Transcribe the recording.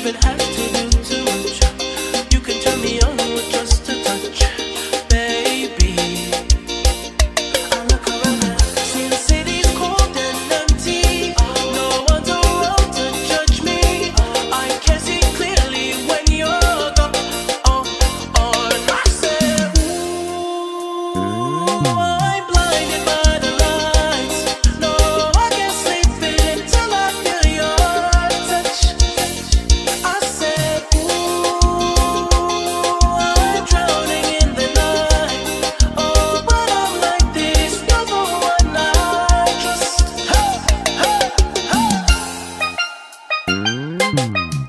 even have to. Mm-hmm.